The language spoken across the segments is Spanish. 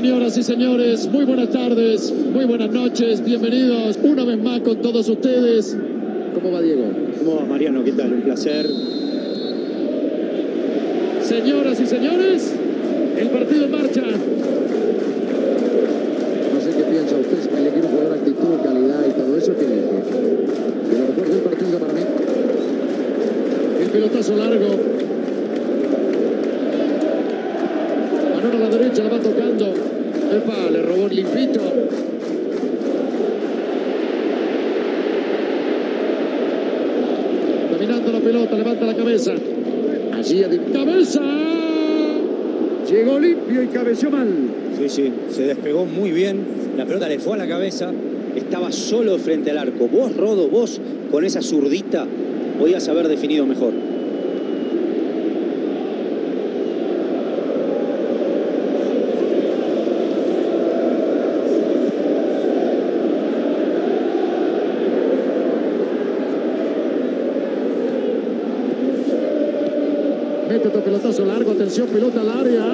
Señoras y señores, muy buenas tardes, muy buenas noches, bienvenidos una vez más con todos ustedes. ¿Cómo va Diego? ¿Cómo va Mariano? ¿Qué tal? Un placer. Señoras y señores, el partido en marcha. No sé qué piensa usted, si Pellegrini jugador actitud, calidad y todo eso, que, que, que lo mejor del partido para mí. El pelotazo largo. Manolo a la derecha, la va tocando. El limpito. Dominando la pelota, levanta la cabeza. Allí a ¡Cabeza! Llegó limpio y cabeció mal. Sí, sí, se despegó muy bien. La pelota le fue a la cabeza. Estaba solo frente al arco. Vos, Rodo, vos con esa zurdita podías haber definido mejor. Mete otro pelotazo largo, atención, pelota al área.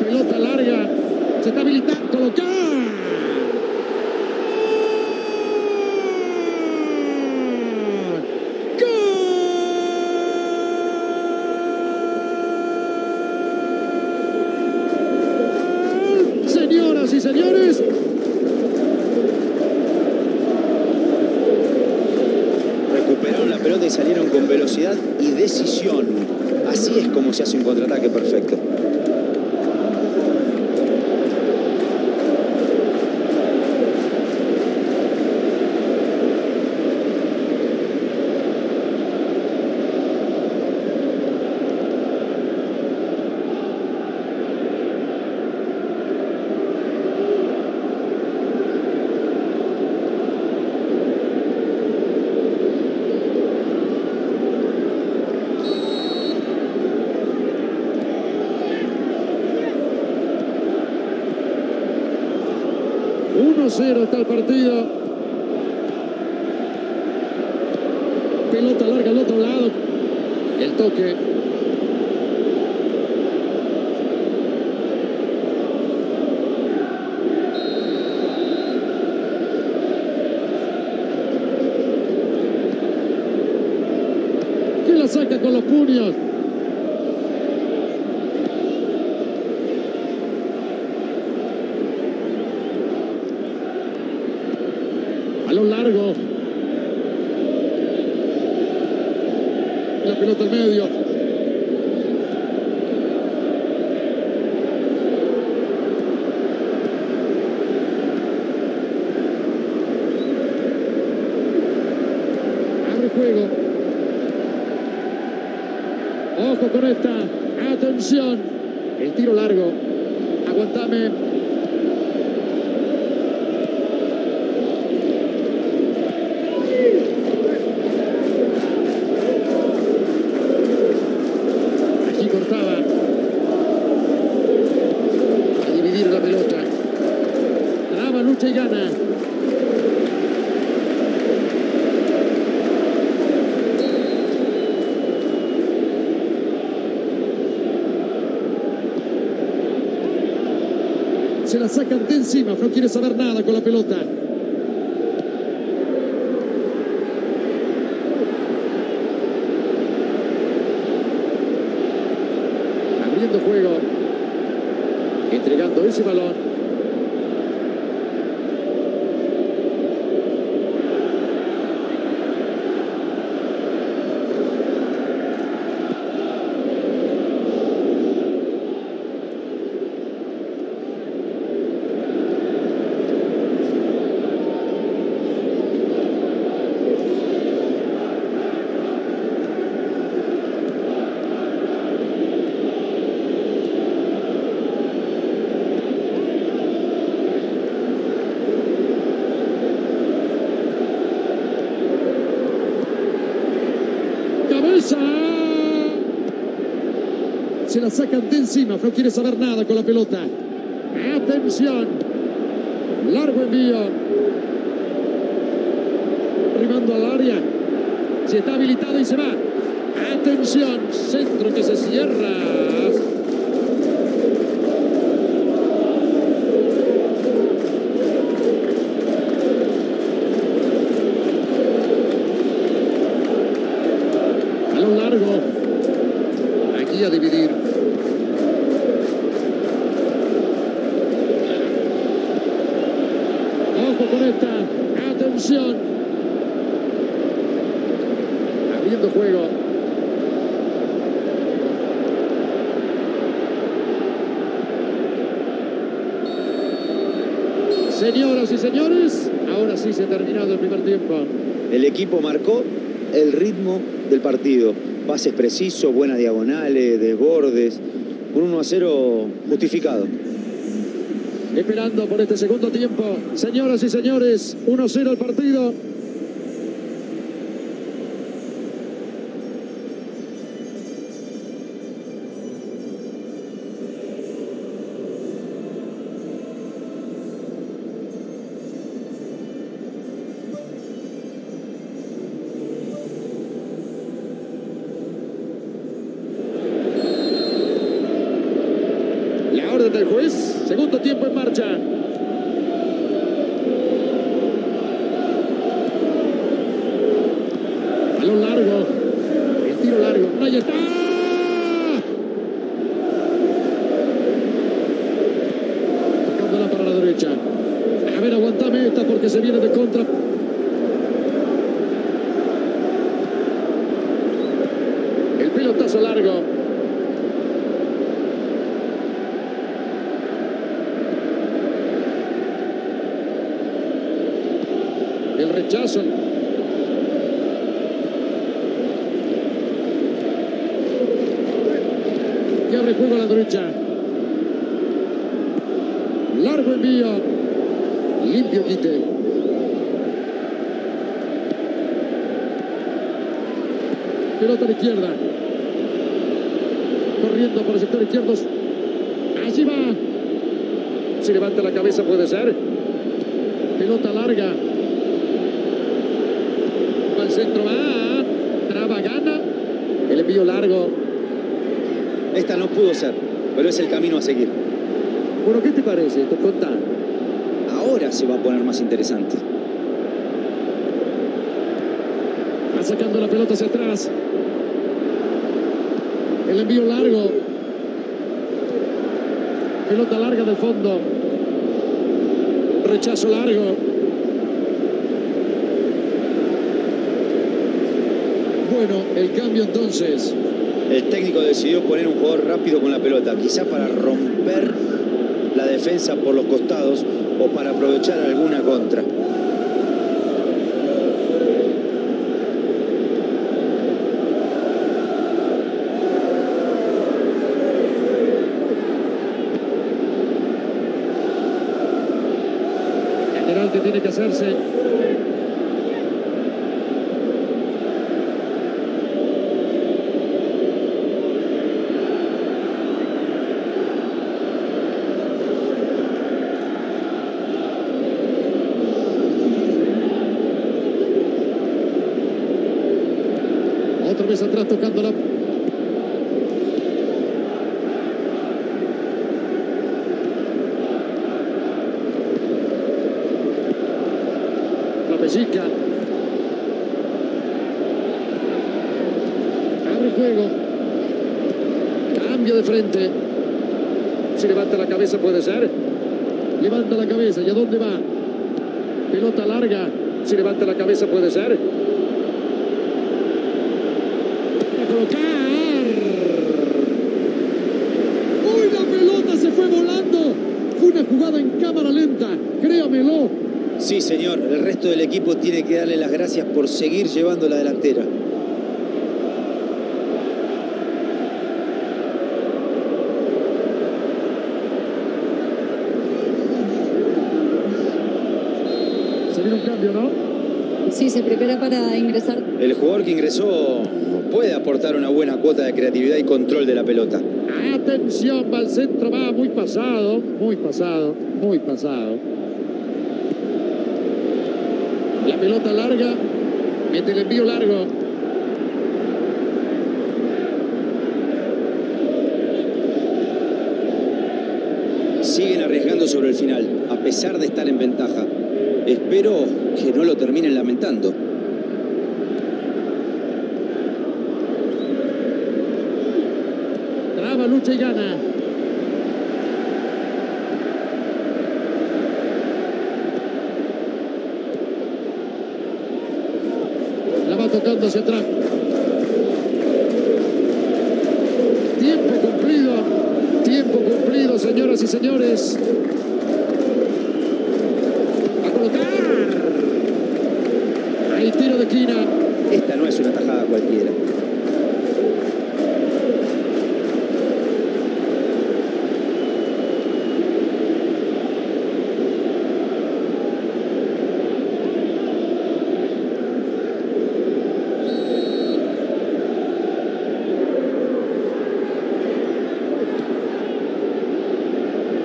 Pelota larga. Se está habilitando, colocar. ¡Gol! Señoras y señores, Recuperaron la pelota y salieron con velocidad y decisión. Así es como se hace un contraataque perfecto. Uno 0 está el partido. Pelota larga al otro lado. El toque. Que la saca con los puños. Balón largo. La pelota al medio. Juego. Ojo con esta. Atención. El tiro largo. Aguantame. Aquí cortaba. A dividir la pelota. Traba, lucha y gana. La sacan de encima. No quiere saber nada con la pelota. abriendo juego, entregando ese balón. cabeza. Se la sacan de encima. No quiere saber nada con la pelota. Atención. Largo envío. Rimando al área. Se está habilitado y se va. Atención. Centro que se cierra. y a dividir. Ojo con esta. Atención. Abriendo juego. Señoras y señores, ahora sí se ha terminado el primer tiempo. El equipo marcó el ritmo del partido. Pases precisos, buenas diagonales, desbordes. Un 1 a 0 justificado. Esperando por este segundo tiempo. Señoras y señores, 1-0 el partido. Largo. El tiro largo. Ahí está. Tocándola para la derecha. A ver, aguantame esta porque se viene de contra. El pelotazo largo. El rechazo. Que abre juego a la derecha. Largo envío. Limpio quite. Pelota a izquierda. Corriendo por el sector izquierdo. Allí va. Si levanta la cabeza puede ser. Pelota larga. Al centro, va. Traba, gana. El envío largo. Esta no pudo ser, pero es el camino a seguir. Bueno, ¿qué te parece? Te contá. Ahora se va a poner más interesante. Va sacando la pelota hacia atrás. El envío largo. Pelota larga del fondo. Rechazo largo. Bueno, el cambio entonces. El técnico decidió poner un jugador rápido con la pelota, quizá para romper la defensa por los costados o para aprovechar alguna contra. Que tiene que hacerse. Otra vez atrás tocando la La Pellica. Abre juego. Cambio de frente. Si levanta la cabeza puede ser. Levanta la cabeza. ¿Y a dónde va? Pelota larga. Si levanta la cabeza puede ser. A colocar. ¡Uy, la pelota se fue volando! Fue una jugada en cámara lenta. Créamelo. Sí, señor, el resto del equipo tiene que darle las gracias por seguir llevando la delantera. Se viene un cambio, ¿no? Sí, se prepara para ingresar. El jugador que ingresó puede aportar una buena cuota de creatividad y control de la pelota. Atención, va al centro, va muy pasado, muy pasado, muy pasado. La pelota larga, mete el envío largo. Siguen arriesgando sobre el final, a pesar de estar en ventaja. Espero que no lo terminen lamentando. Lucha y gana. La va tocando hacia atrás. Tiempo cumplido. Tiempo cumplido, señoras y señores. A colocar. Ahí tiro de esquina. Esta no es una tajada cualquiera.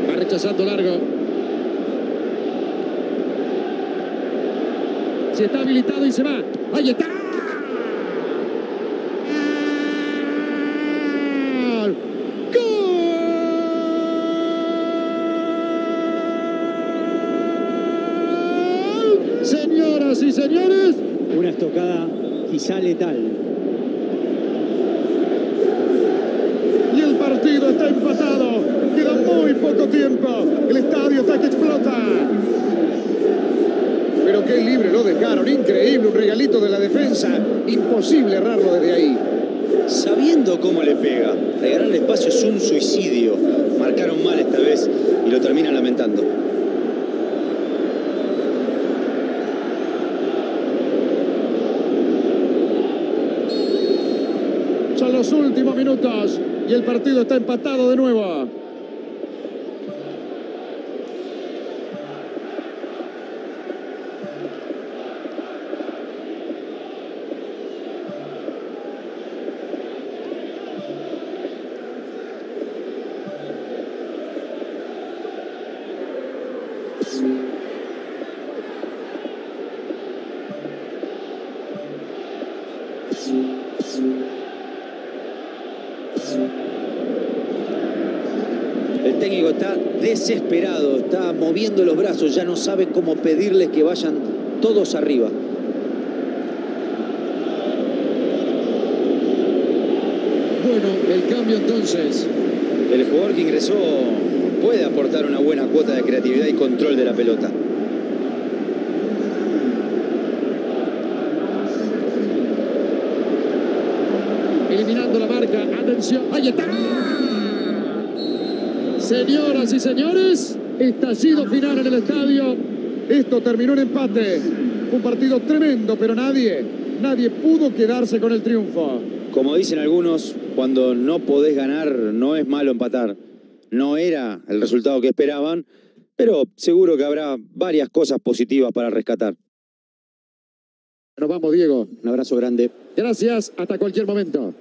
Va rechazando largo. Se está habilitado y se va. ¡Ahí está! ¡Gol! ¡Gol! Señoras y señores, Una estocada quizá letal. y el partido está empatado. Queda muy poco tiempo. El estadio está que explota. Pero qué libre lo dejaron. De la defensa. Imposible errarlo desde ahí. Sabiendo cómo le pega, regalar el espacio es un suicidio. Marcaron mal esta vez y lo terminan lamentando. Son los últimos minutos y el partido está empatado de nuevo. El técnico está desesperado, está moviendo los brazos, ya no sabe cómo pedirles que vayan todos arriba. Bueno, el cambio entonces. El jugador que ingresó puede aportar una buena cuota de creatividad y control de la pelota. Eliminando la marca. Atención. ¡Ahí está! Señoras y señores, estallido final en el estadio. Esto terminó en empate. Fue un partido tremendo, pero nadie, nadie pudo quedarse con el triunfo. Como dicen algunos, cuando no podés ganar, no es malo empatar. No era el resultado que esperaban, pero seguro que habrá varias cosas positivas para rescatar. Nos vamos, Diego. Un abrazo grande. Gracias. Hasta cualquier momento.